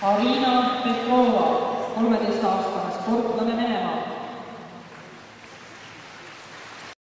アリーナ・ペコンはこれまでした？